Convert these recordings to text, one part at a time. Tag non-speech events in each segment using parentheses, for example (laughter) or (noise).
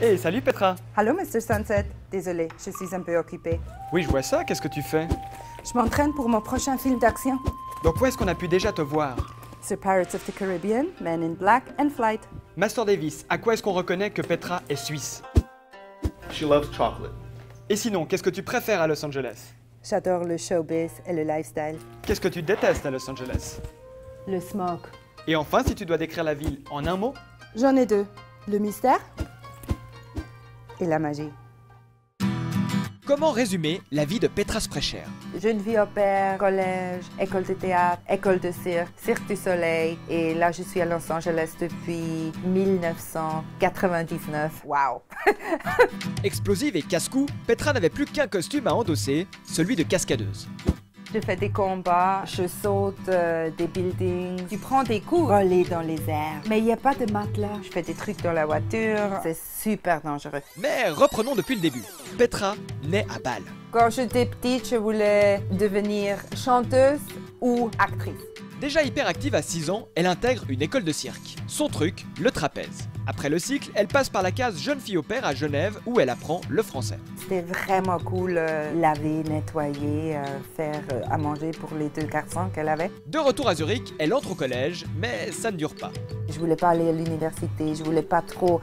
Hey, salut Petra Allô, Mr. Sunset. Désolé, je suis un peu occupée. Oui, je vois ça, qu'est-ce que tu fais? Je m'entraîne pour mon prochain film d'action. Donc où est-ce qu'on a pu déjà te voir? Sur Pirates of the Caribbean, Men in Black and Flight. Master Davis, à quoi est-ce qu'on reconnaît que Petra est suisse? She loves chocolate. Et sinon, qu'est-ce que tu préfères à Los Angeles? J'adore le showbiz et le lifestyle. Qu'est-ce que tu détestes à Los Angeles? Le smoke. Et enfin, si tu dois décrire la ville en un mot? J'en ai deux. Le mystère? Et la magie. Comment résumer la vie de Petra Sprecher Jeune vie au père, collège, école de théâtre, école de cirque, Cirque du Soleil. Et là, je suis à Los Angeles depuis 1999. Wow! Explosive et casse-cou, Petra n'avait plus qu'un costume à endosser, celui de cascadeuse. Je fais des combats, je saute euh, des buildings, tu prends des coups, voler dans les airs. Mais il n'y a pas de matelas. Je fais des trucs dans la voiture. C'est super dangereux. Mais reprenons depuis le début. Petra naît à Bâle. Quand j'étais petite, je voulais devenir chanteuse ou actrice. Déjà hyperactive à 6 ans, elle intègre une école de cirque. Son truc, le trapèze. Après le cycle, elle passe par la case jeune fille au père à Genève où elle apprend le français. C'était vraiment cool, euh, laver, nettoyer, euh, faire euh, à manger pour les deux garçons qu'elle avait. De retour à Zurich, elle entre au collège, mais ça ne dure pas. Je voulais pas aller à l'université, je voulais pas trop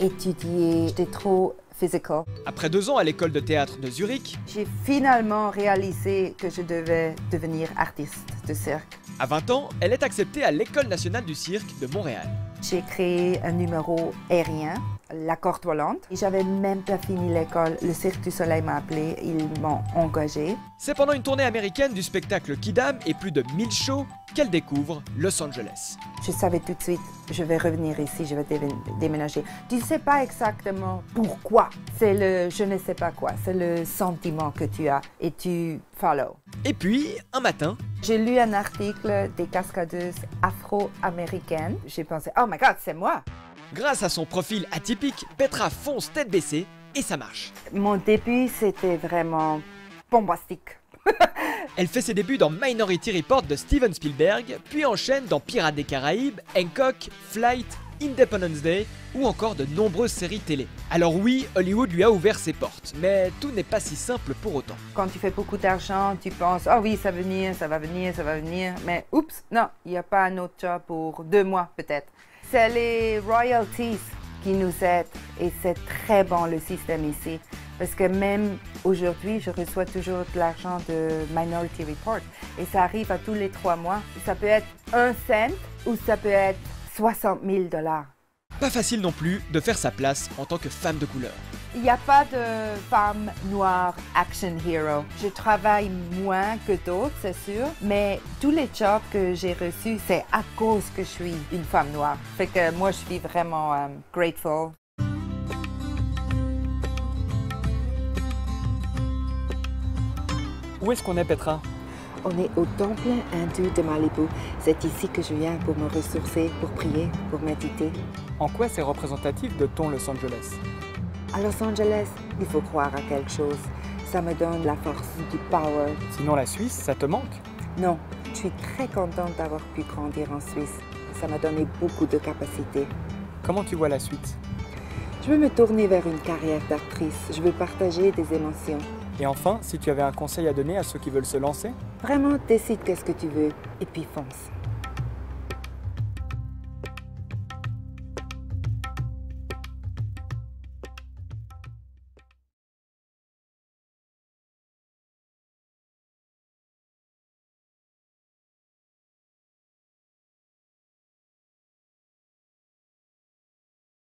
étudier, j'étais trop physical. Après deux ans à l'école de théâtre de Zurich, J'ai finalement réalisé que je devais devenir artiste de cirque. à 20 ans, elle est acceptée à l'école nationale du cirque de Montréal. J'ai créé un numéro aérien, la corde volante. J'avais même pas fini l'école. Le Cirque du Soleil m'a appelé, ils m'ont engagé. C'est pendant une tournée américaine du spectacle Kidam et plus de 1000 shows qu'elle découvre Los Angeles. Je savais tout de suite, je vais revenir ici, je vais dé- déménager. Tu ne sais pas exactement pourquoi. C'est le je ne sais pas quoi. C'est le sentiment que tu as et tu follow. Et puis, un matin, J'ai lu un article des cascadeuses afro-américaines. J'ai pensé, oh my god, c'est moi. Grâce à son profil atypique, Petra fonce tête baissée et ça marche. Mon début, c'était vraiment bombastique. (laughs) Elle fait ses débuts dans Minority Report de Steven Spielberg, puis enchaîne dans Pirates des Caraïbes, Hancock, Flight, Independence Day ou encore de nombreuses séries télé. Alors oui, Hollywood lui a ouvert ses portes, mais tout n'est pas si simple pour autant. Quand tu fais beaucoup d'argent, tu penses, oh oui, ça va venir, ça va venir, ça va venir. Mais oups, non, il n'y a pas un autre job pour deux mois peut-être. C'est les royalties qui nous aident et c'est très bon le système ici. Parce que même aujourd'hui, je reçois toujours de l'argent de Minority Report et ça arrive à tous les trois mois. Ça peut être un cent ou ça peut être 60 000 dollars. Pas facile non plus de faire sa place en tant que femme de couleur. Il n'y a pas de femme noire action hero. Je travaille moins que d'autres, c'est sûr, mais tous les jobs que j'ai reçus, c'est à cause que je suis une femme noire. Fait que moi, je suis vraiment euh, grateful. Où est-ce qu'on est Petra? On est au temple hindou de Malibu. C'est ici que je viens pour me ressourcer, pour prier, pour méditer. En quoi c'est représentatif de ton Los Angeles? À Los Angeles, il faut croire à quelque chose. Ça me donne la force, du power. Sinon la Suisse, ça te manque? Non, je suis très contente d'avoir pu grandir en Suisse. Ça m'a donné beaucoup de capacités. Comment tu vois la suite? Je veux me tourner vers une carrière d'actrice. Je veux partager des émotions. Et enfin, si tu avais un conseil à donner à ceux qui veulent se lancer? Vraiment, décide qu'est-ce que tu veux et puis fonce.